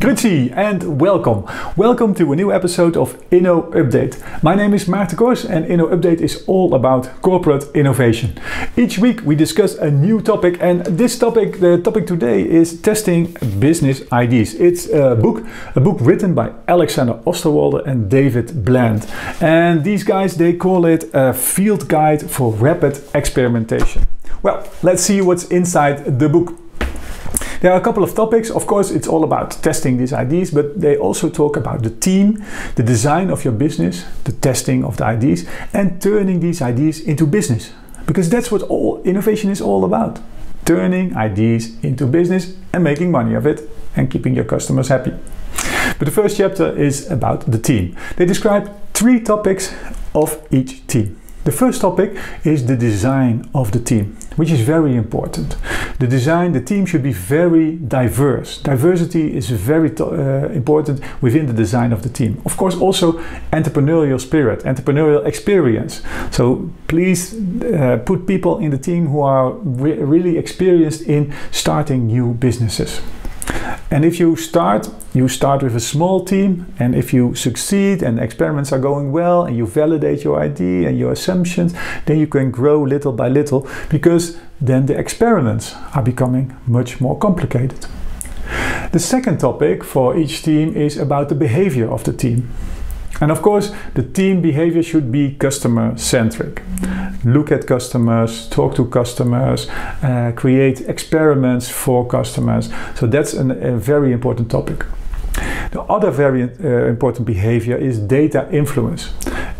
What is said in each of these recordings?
Grüezi and welcome. Welcome to a new episode of Inno Update. My name is Maarten Kors and Inno Update is all about corporate innovation. Each week we discuss a new topic and this topic, the topic today is testing business ideas. It's a book, a book written by Alexander Osterwalder and David Bland. And these guys, they call it a field guide for rapid experimentation. Well, let's see what's inside the book. There are a couple of topics. Of course, it's all about testing these ideas, but they also talk about the team, the design of your business, the testing of the ideas, and turning these ideas into business. Because that's what all innovation is all about. Turning ideas into business and making money of it and keeping your customers happy. But the first chapter is about the team. They describe three topics of each team. The first topic is the design of the team, which is very important. The design, the team should be very diverse. Diversity is very uh, important within the design of the team. Of course, also entrepreneurial spirit, entrepreneurial experience. So please uh, put people in the team who are re really experienced in starting new businesses. And if you start, you start with a small team, and if you succeed and experiments are going well, and you validate your idea and your assumptions, then you can grow little by little because then the experiments are becoming much more complicated. The second topic for each team is about the behavior of the team. And of course, the team behavior should be customer centric. Look at customers, talk to customers, uh, create experiments for customers. So that's an, a very important topic. The other very uh, important behavior is data influence.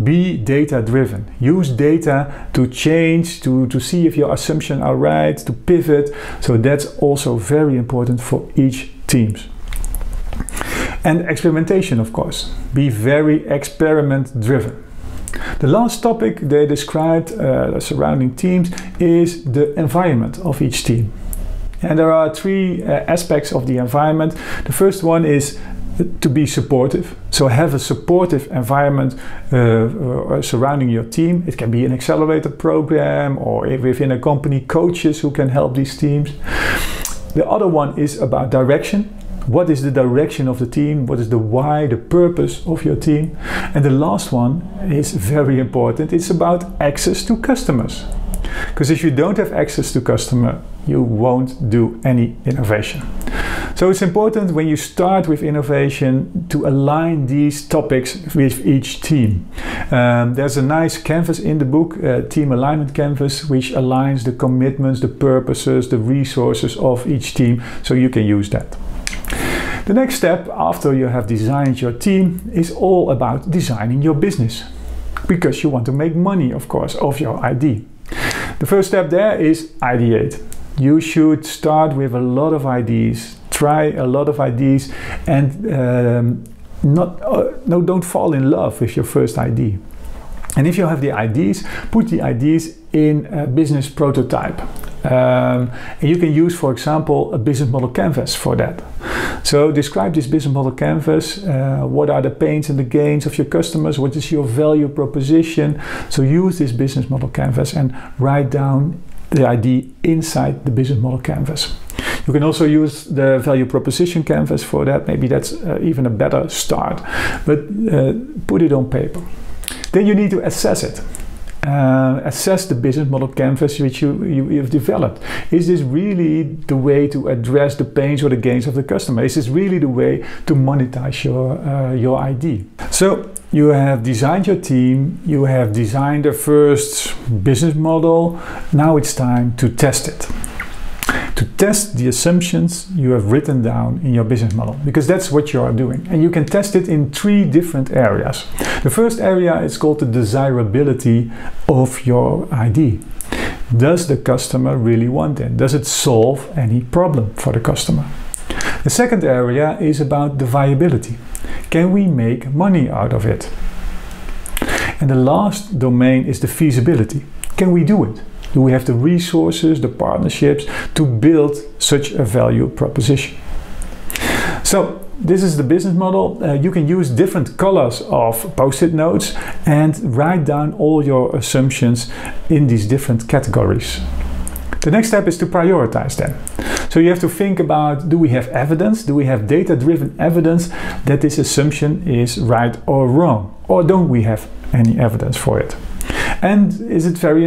Be data driven. Use data to change, to, to see if your assumptions are right, to pivot. So that's also very important for each teams. And experimentation, of course. Be very experiment driven. The last topic they described uh, surrounding teams is the environment of each team. And there are three uh, aspects of the environment. The first one is to be supportive. So have a supportive environment uh, uh, surrounding your team. It can be an accelerator program or within a company, coaches who can help these teams. The other one is about direction. What is the direction of the team? What is the why, the purpose of your team? And the last one is very important. It's about access to customers. Because if you don't have access to customer, you won't do any innovation. So it's important when you start with innovation to align these topics with each team. Um, there's a nice canvas in the book, uh, Team Alignment Canvas, which aligns the commitments, the purposes, the resources of each team, so you can use that. The next step after you have designed your team is all about designing your business. Because you want to make money, of course, of your ID. The first step there is ideate. You should start with a lot of ideas, try a lot of ideas, and um, not uh, no, don't fall in love with your first idea. And if you have the ideas, put the ideas in a business prototype. Um, and you can use, for example, a business model canvas for that. So describe this business model canvas. Uh, what are the pains and the gains of your customers? What is your value proposition? So use this business model canvas and write down the idea inside the business model canvas. You can also use the value proposition canvas for that. Maybe that's uh, even a better start. But uh, put it on paper. Then you need to assess it uh, assess the business model canvas which you, you, have developed. Is this really the way to address the pains or the gains of the customer? Is this really the way to monetize your, uh, your ID? So you have designed your team, you have designed the first business model, now it's time to test it to test the assumptions you have written down in your business model because that's what you are doing. And you can test it in three different areas. The first area is called the desirability of your ID does the customer really want it? Does it solve any problem for the customer? The second area is about the viability. Can we make money out of it? And the last domain is the feasibility. Can we do it do we have the resources, the partnerships to build such a value proposition? So this is the business model. Uh, you can use different colors of post-it notes and write down all your assumptions in these different categories. The next step is to prioritize them. So you have to think about do we have evidence, do we have data driven evidence that this assumption is right or wrong? Or don't we have any evidence for it? And is it very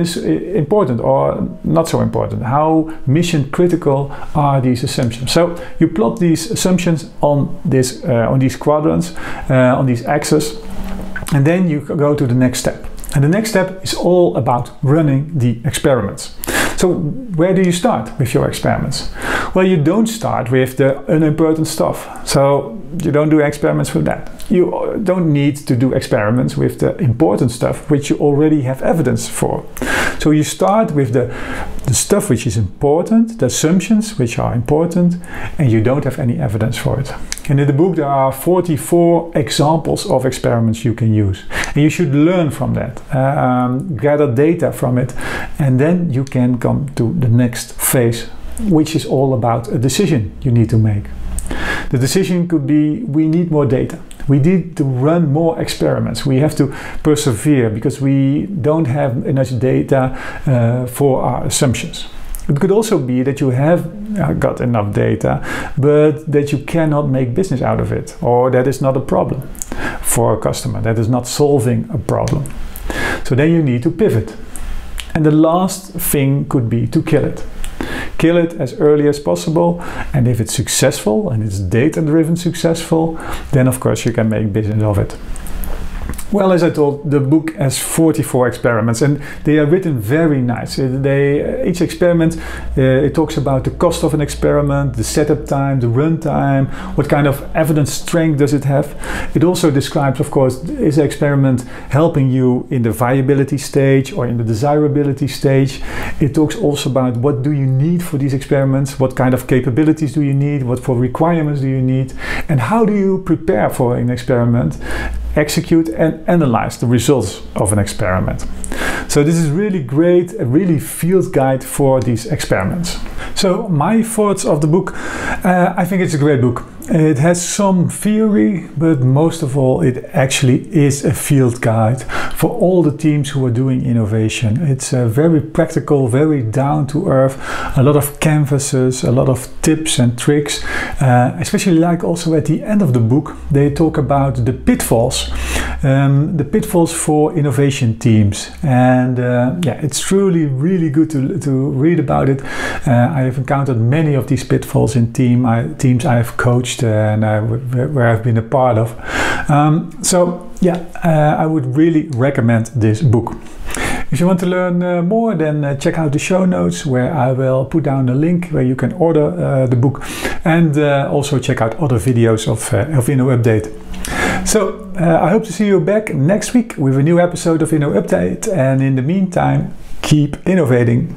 important or not so important? How mission critical are these assumptions? So you plot these assumptions on this uh, on these quadrants, uh, on these axes, and then you go to the next step. And the next step is all about running the experiments. So where do you start with your experiments? Well, you don't start with the unimportant stuff. So you don't do experiments with that. You don't need to do experiments with the important stuff which you already have evidence for. So you start with the, the stuff which is important, the assumptions which are important, and you don't have any evidence for it. And in the book there are 44 examples of experiments you can use. And you should learn from that, um, gather data from it, and then you can come to the next phase, which is all about a decision you need to make. The decision could be we need more data. We need to run more experiments. We have to persevere because we don't have enough data uh, for our assumptions. It could also be that you have uh, got enough data, but that you cannot make business out of it, or that is not a problem for a customer, that is not solving a problem. So then you need to pivot. And the last thing could be to kill it kill it as early as possible. And if it's successful and it's data driven successful, then of course you can make business of it. Well, as I told, the book has 44 experiments and they are written very nice. They, each experiment, uh, it talks about the cost of an experiment, the setup time, the run time, what kind of evidence strength does it have. It also describes, of course, is the experiment helping you in the viability stage or in the desirability stage. It talks also about what do you need for these experiments, what kind of capabilities do you need, what for requirements do you need, and how do you prepare for an experiment execute and analyze the results of an experiment. So this is really great, a really field guide for these experiments. So my thoughts of the book, uh, I think it's a great book. It has some theory, but most of all, it actually is a field guide for all the teams who are doing innovation. It's uh, very practical, very down to earth, a lot of canvases, a lot of tips and tricks. Uh, especially like also at the end of the book, they talk about the pitfalls, um, the pitfalls for innovation teams. And uh, yeah, it's truly really good to, to read about it. Uh, I have encountered many of these pitfalls in team I, teams I have coached and uh, where I've been a part of. Um, so yeah, uh, I would really recommend this book. If you want to learn uh, more, then uh, check out the show notes where I will put down a link where you can order uh, the book and uh, also check out other videos of, Inno Update. So I hope to see you back next week with a new episode of Inno Update and in the meantime, keep innovating.